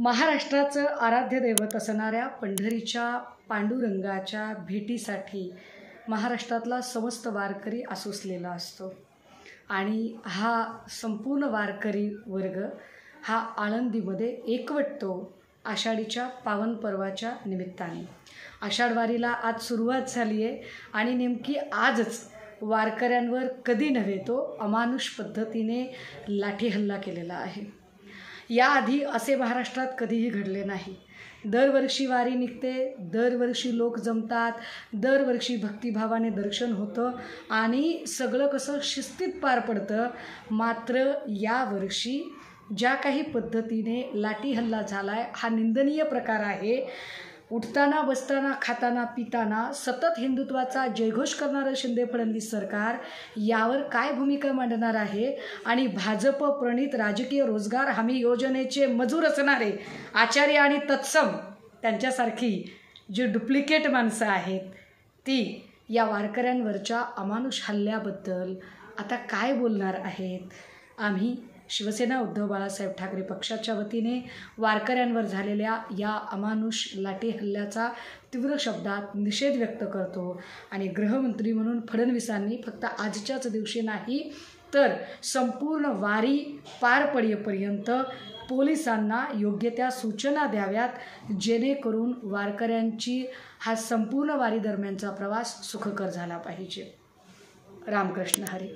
महाराष्ट्राचं आराध्य दैवत असणाऱ्या पंढरीच्या पांडुरंगाच्या भेटीसाठी महाराष्ट्रातला समस्त वारकरी आसुसलेला असतो. आणि हा संपूर्ण वारकरी वर्ग हा आळंदीमध्ये एकवटतो आषाढीच्या पावन पर्वाच्या निमित्ताने. आषाढवारीला आज सुरुवात झाली आहे आणि नेमकी आजच वारकऱ्यांवर कधी नव्हे तो अमानुष पद्धतीने लाठी हल्ला केलेला आहे. याआधी असे महाराष्ट्रात कधीही घडले नाही. दरवर्षी वारी निघते दरवर्षी लोक जमतात दरवर्षी भक्तिभावाने दर्शन होतं आणि सगळं कसं शिस्तीत पार पडतं. मात्र यावर्षी ज्या काही पद्धतीने लाठी हल्ला झाला आहे हा निंदनीय प्रकार आहे. उठताना बसताना खाताना पिताना सतत हिंदुत्वाचा जयघोष करणारं शिंदे फडणवीस सरकार यावर काय भूमिका मांडणार आहे? आणि भाजप प्रणित राजकीय रोजगार हमी योजनेचे मजूर असणारे आचार्य आणि तत्सम त्यांच्यासारखी जी डुप्लिकेट माणसं आहेत ती या वारकऱ्यांवरच्या अमानुष हल्ल्याबद्दल आता काय बोलणार आहेत? आम्ही शिवसेना उद्धव बाळासाहेब ठाकरे पक्षाच्या वतीने वारकऱ्यांवर झालेल्या या अमानुष लाठी हल्ल्याचा तीव्र शब्दात निषेध व्यक्त करतो. आणि गृहमंत्री म्हणून फडणवीसांनी फक्त आजच्याच दिवशी नाही तर संपूर्ण वारी पार पडेपर्यंत पोलिसांना योग्य त्या सूचना द्याव्यात जेणेकरून वारकऱ्यांची हा संपूर्ण वारी दरम्यानचा प्रवास सुखकर झाला पाहिजे. रामकृष्ण हरी.